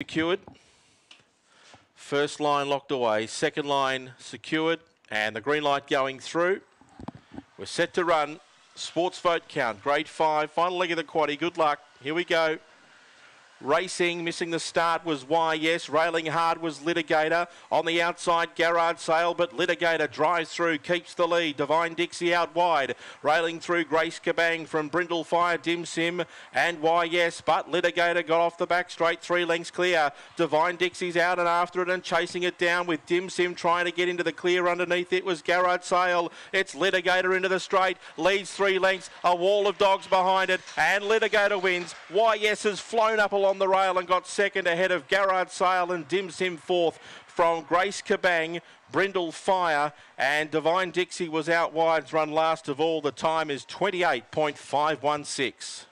secured. First line locked away, second line secured, and the green light going through. We're set to run. Sports vote count, grade five, final leg of the quaddy. Good luck. Here we go. Racing, missing the start was Why Yes. Railing hard was Litigator. On the outside, Garrard Sale, but Litigator drives through, keeps the lead. Divine Dixie out wide. Railing through Grace Kabang from Brindle Fire, Dim Sim, and Why Yes. But Litigator got off the back straight, three lengths clear. Divine Dixie's out and after it and chasing it down with Dim Sim trying to get into the clear underneath it was Garrard Sale. It's Litigator into the straight, leads three lengths, a wall of dogs behind it, and Litigator wins. Why Yes has flown up along on the rail and got second ahead of Garrard Sale and Dim Sim fourth from Grace Kabang, Brindle Fire, and Divine Dixie was out wide, run last of all. The time is 28.516.